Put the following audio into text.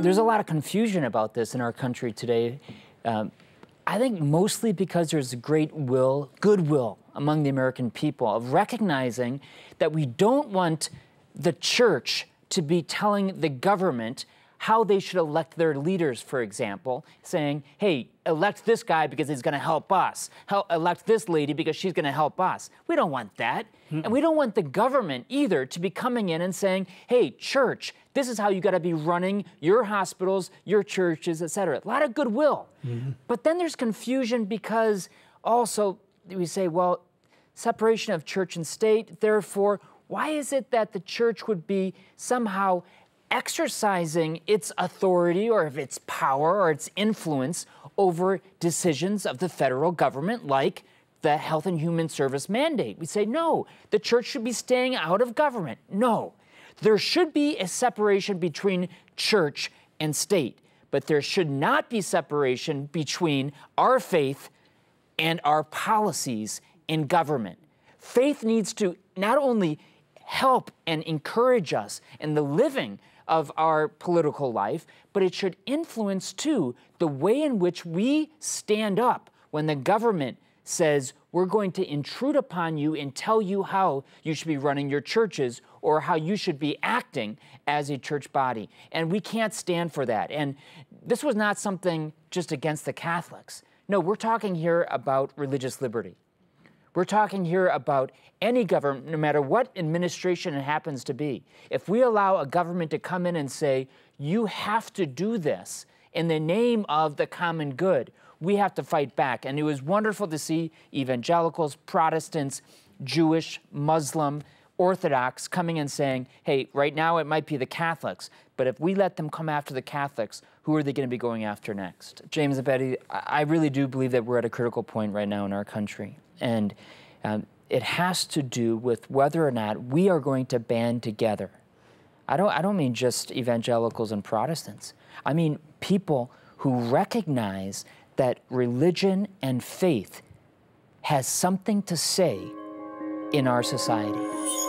there's a lot of confusion about this in our country today. Um, I think mostly because there's great will, goodwill among the American people of recognizing that we don't want the church to be telling the government how they should elect their leaders, for example, saying, hey, elect this guy because he's going to help us. Hel- elect this lady because she's going to help us. We don't want that. Mm-hmm. And we don't want the government either to be coming in and saying, hey, church, this is how you got to be running your hospitals, your churches, et cetera. A lot of goodwill. Mm-hmm. But then there's confusion because also we say, well, separation of church and state, therefore, why is it that the church would be somehow exercising its authority or of its power or its influence over decisions of the federal government, like the Health and Human Service mandate. We say, no, the church should be staying out of government. No, there should be a separation between church and state, but there should not be separation between our faith and our policies in government. Faith needs to not only help and encourage us in the living of our political life, but it should influence too the way in which we stand up when the government says, we're going to intrude upon you and tell you how you should be running your churches or how you should be acting as a church body. And we can't stand for that. And this was not something just against the Catholics. No, we're talking here about religious liberty. We're talking here about any government, no matter what administration it happens to be. If we allow a government to come in and say, you have to do this in the name of the common good, we have to fight back. And it was wonderful to see evangelicals, Protestants, Jewish, Muslim, Orthodox coming and saying, hey, right now it might be the Catholics, but if we let them come after the Catholics, who are they going to be going after next? James and Betty, I really do believe that we're at a critical point right now in our country. And um, it has to do with whether or not we are going to band together. I don't, I don't mean just evangelicals and Protestants. I mean people who recognize that religion and faith has something to say in our society.